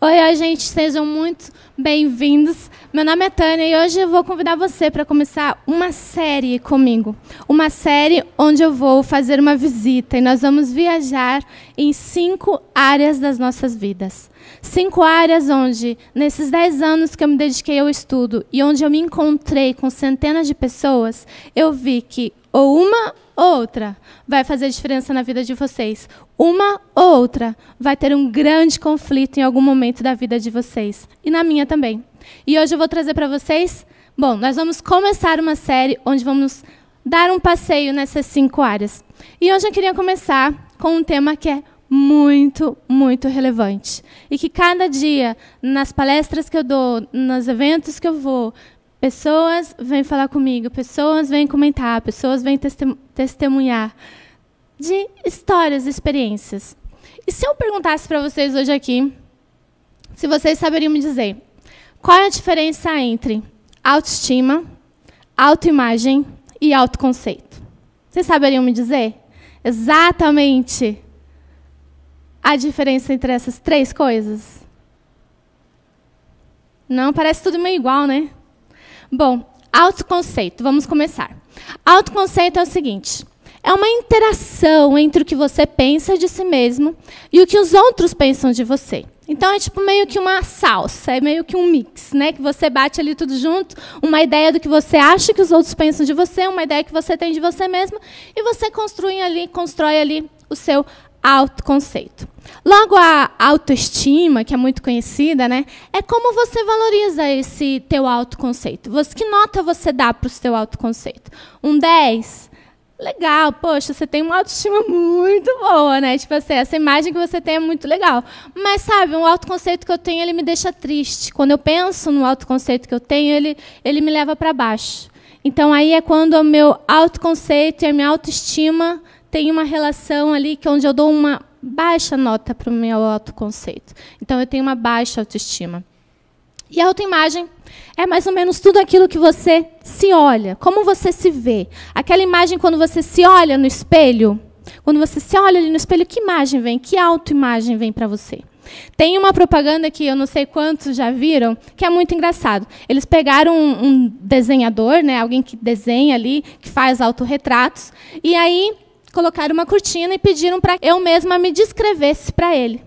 Oi, oi, gente, sejam muito bem-vindos. Meu nome é Tânia e hoje eu vou convidar você para começar uma série comigo. Uma série onde eu vou fazer uma visita e nós vamos viajar em cinco áreas das nossas vidas. Cinco áreas onde, nesses dez anos que eu me dediquei ao estudo e onde eu me encontrei com centenas de pessoas, eu vi que ou uma outra vai fazer diferença na vida de vocês. Uma ou outra vai ter um grande conflito em algum momento da vida de vocês. E na minha também. E hoje eu vou trazer para vocês. Bom, nós vamos começar uma série onde vamos dar um passeio nessas cinco áreas. E hoje eu queria começar com um tema que é muito, muito relevante. E que cada dia, nas palestras que eu dou, nos eventos que eu vou, Pessoas vêm falar comigo, pessoas vêm comentar, pessoas vêm testemunhar de histórias, experiências. E se eu perguntasse para vocês hoje aqui, se vocês saberiam me dizer qual é a diferença entre autoestima, autoimagem e autoconceito? Vocês saberiam me dizer exatamente a diferença entre essas três coisas? Não, parece tudo meio igual, né? Bom, autoconceito, vamos começar. Autoconceito é o seguinte: é uma interação entre o que você pensa de si mesmo e o que os outros pensam de você. Então é tipo meio que uma salsa, é meio que um mix, né? Que você bate ali tudo junto, uma ideia do que você acha que os outros pensam de você, uma ideia que você tem de você mesmo, e você constrói ali, constrói ali o seu autoconceito. Logo, a autoestima, que é muito conhecida, né, é como você valoriza esse teu autoconceito. Você, que nota você dá para o seu autoconceito? Um 10? Legal, poxa, você tem uma autoestima muito boa, né? Tipo assim, essa imagem que você tem é muito legal. Mas, sabe, o autoconceito que eu tenho, ele me deixa triste. Quando eu penso no autoconceito que eu tenho, ele, ele me leva para baixo. Então, aí é quando o meu autoconceito e a minha autoestima tem uma relação ali que onde eu dou uma baixa nota para o meu autoconceito. Então eu tenho uma baixa autoestima. E a autoimagem é mais ou menos tudo aquilo que você se olha, como você se vê. Aquela imagem quando você se olha no espelho, quando você se olha ali no espelho, que imagem vem? Que autoimagem vem para você? Tem uma propaganda que eu não sei quantos já viram, que é muito engraçado. Eles pegaram um, um desenhador, né, alguém que desenha ali, que faz autorretratos, e aí colocaram uma cortina e pediram para eu mesma me descrevesse para ele.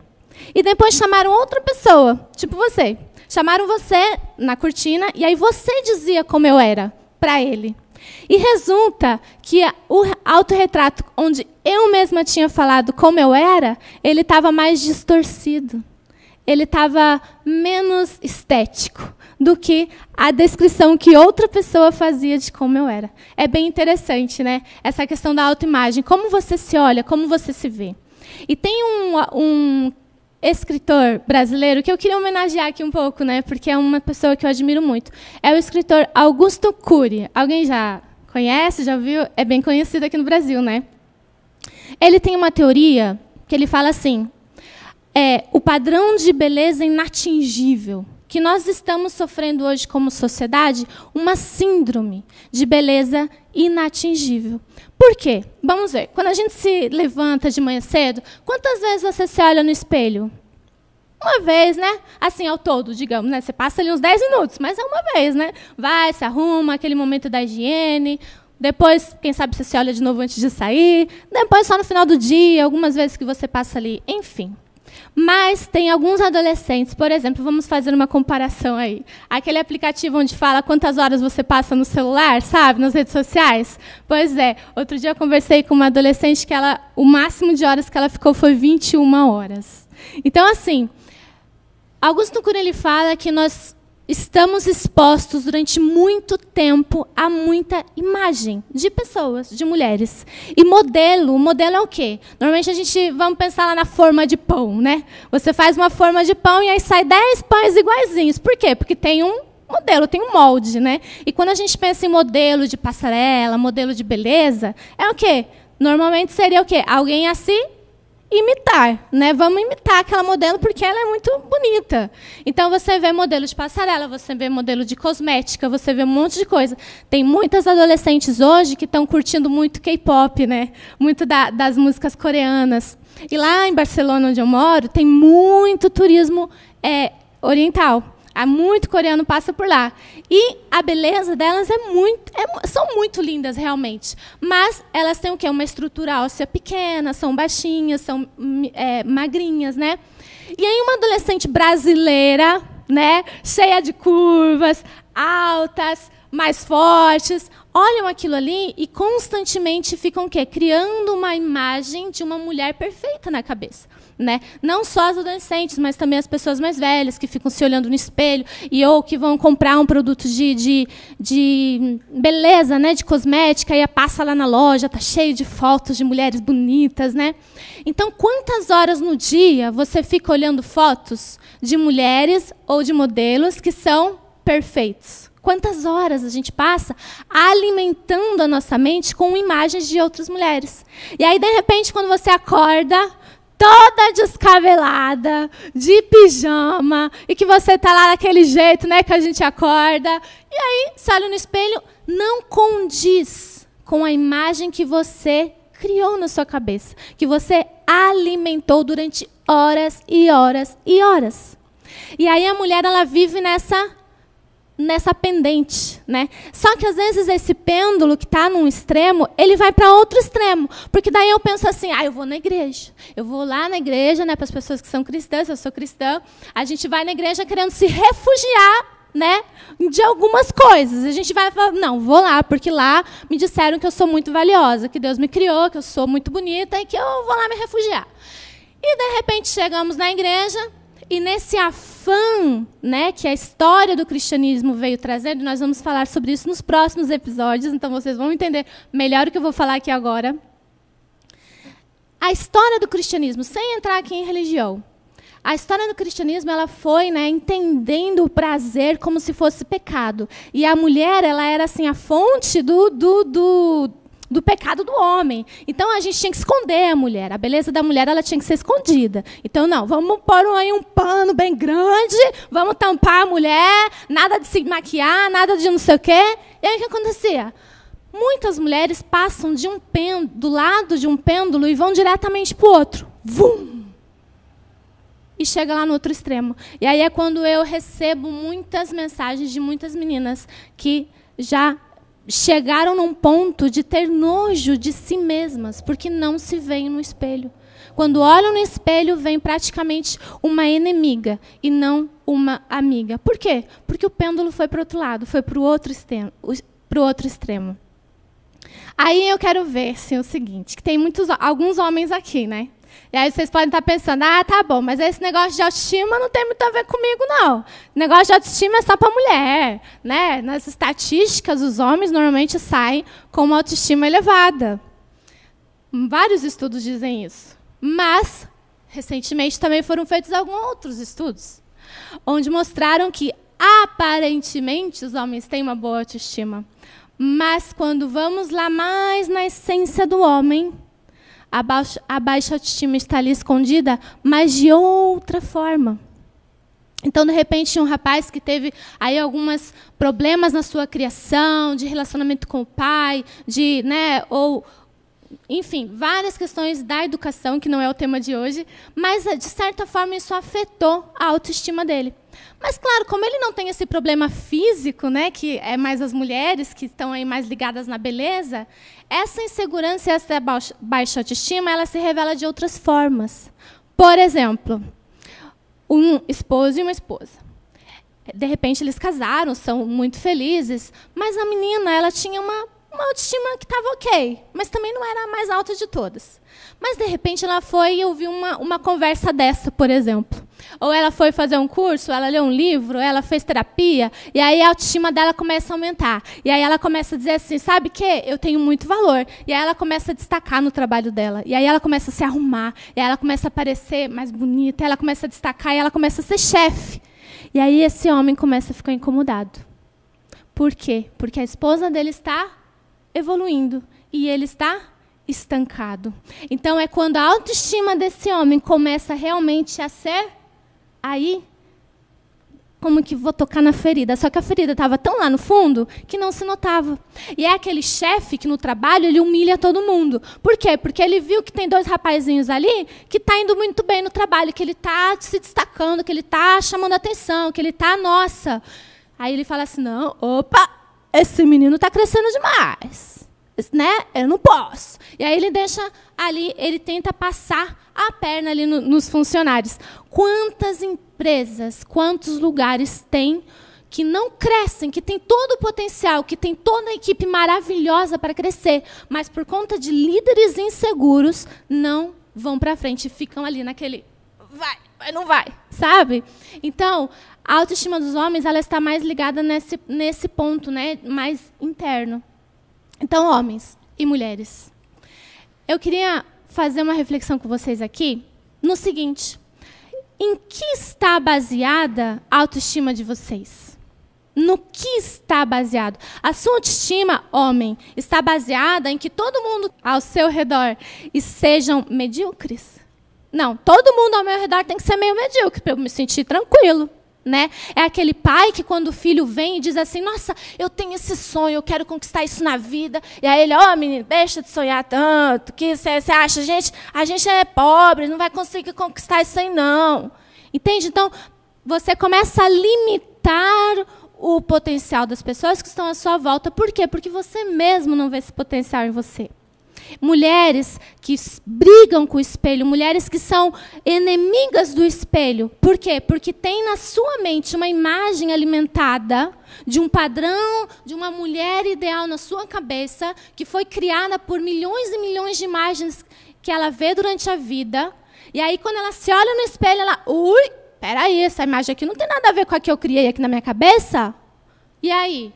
E depois chamaram outra pessoa, tipo você. Chamaram você na cortina e aí você dizia como eu era para ele. E resulta que o autorretrato onde eu mesma tinha falado como eu era, ele estava mais distorcido. Ele estava menos estético do que a descrição que outra pessoa fazia de como eu era. É bem interessante, né? Essa questão da autoimagem. Como você se olha, como você se vê. E tem um, um escritor brasileiro que eu queria homenagear aqui um pouco, né? Porque é uma pessoa que eu admiro muito. É o escritor Augusto Cury. Alguém já conhece, já viu? É bem conhecido aqui no Brasil, né? Ele tem uma teoria que ele fala assim: é o padrão de beleza inatingível que nós estamos sofrendo hoje como sociedade uma síndrome de beleza inatingível. Por quê? Vamos ver. Quando a gente se levanta de manhã cedo, quantas vezes você se olha no espelho? Uma vez, né? Assim, ao todo, digamos, né? Você passa ali uns 10 minutos, mas é uma vez, né? Vai, se arruma, aquele momento da higiene. Depois, quem sabe você se olha de novo antes de sair. Depois, só no final do dia, algumas vezes que você passa ali. Enfim. Mas tem alguns adolescentes, por exemplo, vamos fazer uma comparação aí. Aquele aplicativo onde fala quantas horas você passa no celular, sabe, nas redes sociais? Pois é, outro dia eu conversei com uma adolescente que ela, o máximo de horas que ela ficou foi 21 horas. Então, assim, Augusto Cury ele fala que nós estamos expostos durante muito tempo a muita imagem de pessoas, de mulheres. E modelo, o modelo é o quê? Normalmente a gente, vamos pensar lá na forma de pão, né? Você faz uma forma de pão e aí sai 10 pães iguaizinhos. Por quê? Porque tem um modelo, tem um molde, né? E quando a gente pensa em modelo de passarela, modelo de beleza, é o quê? Normalmente seria o quê? Alguém assim imitar, né? Vamos imitar aquela modelo porque ela é muito bonita. Então você vê modelo de passarela, você vê modelo de cosmética, você vê um monte de coisa. Tem muitas adolescentes hoje que estão curtindo muito K-pop, né? Muito da, das músicas coreanas. E lá em Barcelona, onde eu moro, tem muito turismo é, oriental. Há muito coreano passa por lá. E a beleza delas é muito, é, são muito lindas realmente. Mas elas têm o quê? Uma estrutura óssea pequena, são baixinhas, são é, magrinhas, né? E aí uma adolescente brasileira, né, cheia de curvas, altas, mais fortes, olham aquilo ali e constantemente ficam o quê? Criando uma imagem de uma mulher perfeita na cabeça. Né? Não só as adolescentes, mas também as pessoas mais velhas que ficam se olhando no espelho e ou que vão comprar um produto de, de, de beleza, né? de cosmética, e passa lá na loja, tá cheio de fotos de mulheres bonitas. Né? Então, quantas horas no dia você fica olhando fotos de mulheres ou de modelos que são perfeitos? Quantas horas a gente passa alimentando a nossa mente com imagens de outras mulheres? E aí, de repente, quando você acorda, toda descabelada, de pijama, e que você está lá daquele jeito, né, que a gente acorda, e aí, você olha no espelho, não condiz com a imagem que você criou na sua cabeça, que você alimentou durante horas e horas e horas. E aí a mulher ela vive nessa nessa pendente, né? Só que às vezes esse pêndulo que está num extremo, ele vai para outro extremo, porque daí eu penso assim, ah, eu vou na igreja, eu vou lá na igreja, né? Para as pessoas que são cristãs, eu sou cristã, a gente vai na igreja querendo se refugiar né, de algumas coisas. A gente vai falar, não, vou lá, porque lá me disseram que eu sou muito valiosa, que Deus me criou, que eu sou muito bonita e que eu vou lá me refugiar. E de repente chegamos na igreja, e nesse afã né, que a história do cristianismo veio trazendo, nós vamos falar sobre isso nos próximos episódios, então vocês vão entender melhor o que eu vou falar aqui agora. A história do cristianismo, sem entrar aqui em religião, a história do cristianismo ela foi né, entendendo o prazer como se fosse pecado. E a mulher ela era assim a fonte do, do, do, do pecado do homem. Então a gente tinha que esconder a mulher. A beleza da mulher ela tinha que ser escondida. Então não, vamos pôr aí um pano bem grande, vamos tampar a mulher, nada de se maquiar, nada de não sei o quê. E aí o que acontecia? Muitas mulheres passam de um pêndulo, do lado de um pêndulo e vão diretamente para o outro. Vum! E chega lá no outro extremo. E aí é quando eu recebo muitas mensagens de muitas meninas que já chegaram num ponto de ter nojo de si mesmas, porque não se veem no espelho. Quando olham no espelho, vem praticamente uma inimiga e não uma amiga. Por quê? Porque o pêndulo foi para o outro lado, foi para o outro extremo. Outro extremo. Aí eu quero ver assim, o seguinte, que tem muitos, alguns homens aqui, né? E aí vocês podem estar pensando, ah, tá bom, mas esse negócio de autoestima não tem muito a ver comigo, não. O negócio de autoestima é só para mulher. Né? Nas estatísticas, os homens normalmente saem com uma autoestima elevada. Vários estudos dizem isso. Mas, recentemente, também foram feitos alguns outros estudos, onde mostraram que, aparentemente, os homens têm uma boa autoestima. Mas, quando vamos lá mais na essência do homem, a baixa, a baixa autoestima está ali escondida, mas de outra forma. Então, de repente, um rapaz que teve aí alguns problemas na sua criação, de relacionamento com o pai, de, né, ou enfim, várias questões da educação, que não é o tema de hoje, mas de certa forma isso afetou a autoestima dele. Mas claro, como ele não tem esse problema físico, né, que é mais as mulheres que estão aí mais ligadas na beleza, essa insegurança e essa baixa autoestima, ela se revela de outras formas. Por exemplo, um esposo e uma esposa. De repente eles casaram, são muito felizes, mas a menina, ela tinha uma uma autoestima que estava ok, mas também não era a mais alta de todas. Mas, de repente, ela foi e ouviu uma, uma conversa dessa, por exemplo. Ou ela foi fazer um curso, ela leu um livro, ela fez terapia, e aí a autoestima dela começa a aumentar. E aí ela começa a dizer assim: sabe que eu tenho muito valor. E aí ela começa a destacar no trabalho dela. E aí ela começa a se arrumar. E aí ela começa a parecer mais bonita. ela começa a destacar e ela começa a ser chefe. E aí esse homem começa a ficar incomodado. Por quê? Porque a esposa dele está evoluindo e ele está estancado. Então é quando a autoestima desse homem começa realmente a ser aí como que vou tocar na ferida. Só que a ferida estava tão lá no fundo que não se notava. E é aquele chefe que no trabalho ele humilha todo mundo. Por quê? Porque ele viu que tem dois rapazinhos ali que tá indo muito bem no trabalho, que ele está se destacando, que ele está chamando atenção, que ele está nossa. Aí ele fala assim: "Não, opa, esse menino está crescendo demais. Né? Eu não posso". E aí ele deixa ali, ele tenta passar a perna ali no, nos funcionários. Quantas empresas, quantos lugares tem que não crescem, que tem todo o potencial, que tem toda a equipe maravilhosa para crescer, mas por conta de líderes inseguros não vão para frente, ficam ali naquele vai, vai, não vai, sabe? Então, a autoestima dos homens ela está mais ligada nesse, nesse ponto, né, mais interno. Então, homens e mulheres, eu queria fazer uma reflexão com vocês aqui no seguinte: em que está baseada a autoestima de vocês? No que está baseado? A sua autoestima, homem, está baseada em que todo mundo ao seu redor sejam medíocres? Não, todo mundo ao meu redor tem que ser meio medíocre para eu me sentir tranquilo. Né? É aquele pai que quando o filho vem e diz assim, nossa, eu tenho esse sonho, eu quero conquistar isso na vida. E aí ele, ó, oh, menino, deixa de sonhar tanto, que você acha, gente, a gente é pobre, não vai conseguir conquistar isso aí não. Entende? Então, você começa a limitar o potencial das pessoas que estão à sua volta. Por quê? Porque você mesmo não vê esse potencial em você mulheres que brigam com o espelho, mulheres que são inimigas do espelho. Por quê? Porque tem na sua mente uma imagem alimentada de um padrão, de uma mulher ideal na sua cabeça, que foi criada por milhões e milhões de imagens que ela vê durante a vida. E aí, quando ela se olha no espelho, ela. Ui, peraí, essa imagem aqui não tem nada a ver com a que eu criei aqui na minha cabeça? E aí?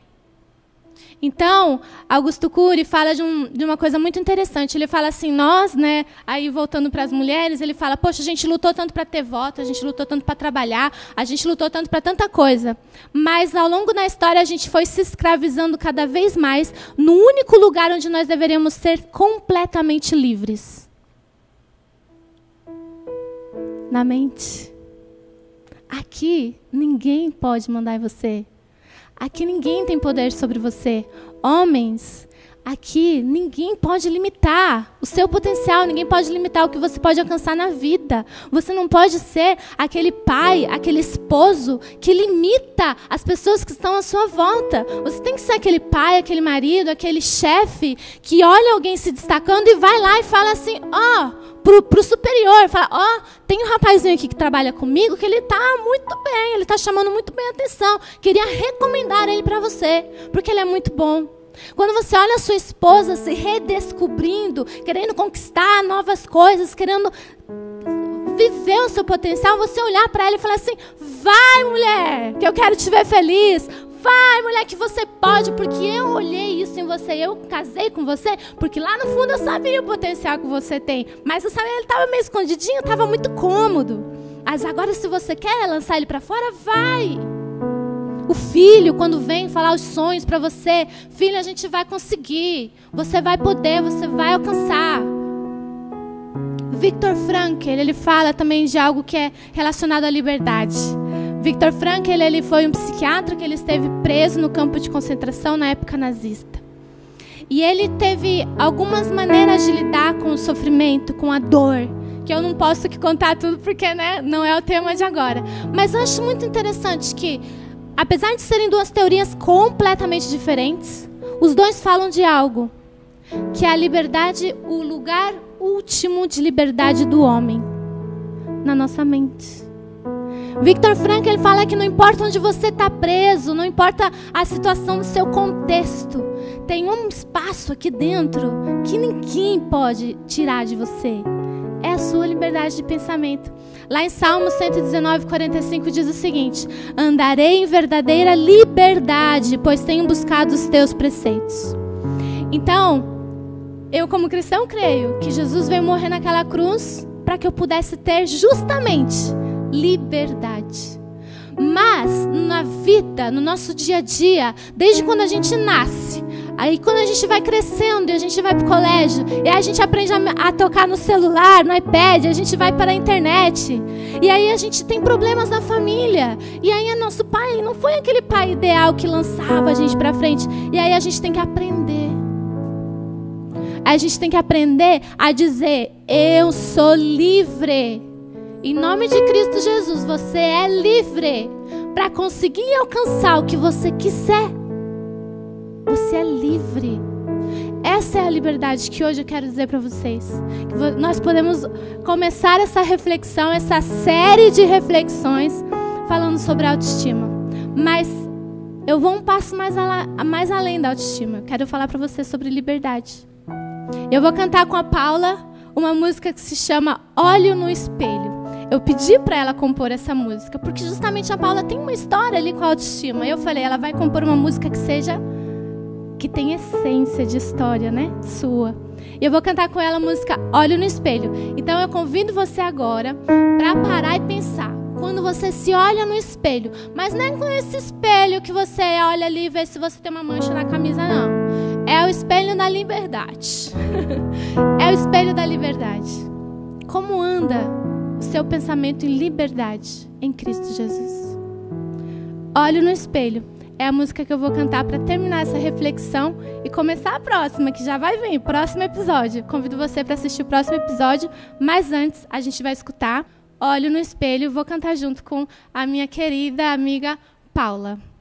Então, Augusto Cury fala de, um, de, uma coisa muito interessante. Ele fala assim, nós, né, aí voltando para as mulheres, ele fala, poxa, a gente lutou tanto para ter voto, a gente lutou tanto para trabalhar, a gente lutou tanto para tanta coisa. Mas ao longo da história a gente foi se escravizando cada vez mais no único lugar onde nós deveríamos ser completamente livres. Na mente. Aqui ninguém pode mandar você. Aqui ninguém tem poder sobre você. Homens, aqui ninguém pode limitar o seu potencial, ninguém pode limitar o que você pode alcançar na vida. Você não pode ser aquele pai, aquele esposo que limita as pessoas que estão à sua volta. Você tem que ser aquele pai, aquele marido, aquele chefe que olha alguém se destacando e vai lá e fala assim: ó. Oh, pro, pro superior, fala, ó, oh, tem um rapazinho aqui que trabalha comigo que ele tá muito bem, ele tá chamando muito bem a atenção. Queria recomendar ele para você, porque ele é muito bom. Quando você olha a sua esposa se redescobrindo, querendo conquistar novas coisas, querendo viver o seu potencial, você olhar para ela e falar assim: vai, mulher, que eu quero te ver feliz. Vai, mulher, que você pode, porque eu olhei isso em você, eu casei com você, porque lá no fundo eu sabia o potencial que você tem. Mas eu sabia, ele estava meio escondidinho, estava muito cômodo. Mas agora, se você quer lançar ele para fora, vai. O filho, quando vem falar os sonhos para você, filho, a gente vai conseguir. Você vai poder, você vai alcançar. Victor Frankl, ele fala também de algo que é relacionado à liberdade. Victor Frankl, ele foi um psiquiatra que ele esteve preso no campo de concentração na época nazista. E ele teve algumas maneiras de lidar com o sofrimento, com a dor, que eu não posso aqui contar tudo porque né, não é o tema de agora. Mas eu acho muito interessante que, apesar de serem duas teorias completamente diferentes, os dois falam de algo, que é a liberdade, o lugar último de liberdade do homem, na nossa mente. Victor Frank ele fala que não importa onde você está preso, não importa a situação do seu contexto, tem um espaço aqui dentro que ninguém pode tirar de você. É a sua liberdade de pensamento. Lá em Salmo 119, 45 diz o seguinte: Andarei em verdadeira liberdade, pois tenho buscado os teus preceitos. Então, eu, como cristão, creio que Jesus veio morrer naquela cruz para que eu pudesse ter justamente liberdade. Mas na vida, no nosso dia a dia, desde quando a gente nasce Aí quando a gente vai crescendo a gente vai para o colégio, e a gente aprende a, a, tocar no celular, no iPad, a gente vai para a internet. E aí a gente tem problemas na família. E aí nosso pai não foi aquele pai ideal que lançava a gente para frente. E aí a gente tem que aprender. A gente tem que aprender a dizer: Eu sou livre. Em nome de Cristo Jesus, você é livre para conseguir alcançar o que você quiser. Você é livre. Essa é a liberdade que hoje eu quero dizer para vocês. Nós podemos começar essa reflexão, essa série de reflexões falando sobre autoestima. Mas eu vou um passo mais, mais além da autoestima. Eu quero falar para você sobre liberdade. Eu vou cantar com a Paula uma música que se chama Olho no Espelho. Eu pedi para ela compor essa música, porque justamente a Paula tem uma história ali com a autoestima. Eu falei, ela vai compor uma música que seja que tem essência de história, né? Sua. E eu vou cantar com ela a música Olho no Espelho. Então eu convido você agora para parar e pensar. Quando você se olha no espelho, mas não é com esse espelho que você olha ali e vê se você tem uma mancha na camisa, não. É o espelho da liberdade. é o espelho da liberdade. Como anda o seu pensamento em liberdade em Cristo Jesus? Olho no espelho é a música que eu vou cantar para terminar essa reflexão e começar a próxima, que já vai vir, próximo episódio. Convido você para assistir o próximo episódio, mas antes a gente vai escutar Olho no Espelho, vou cantar junto com a minha querida amiga Paula.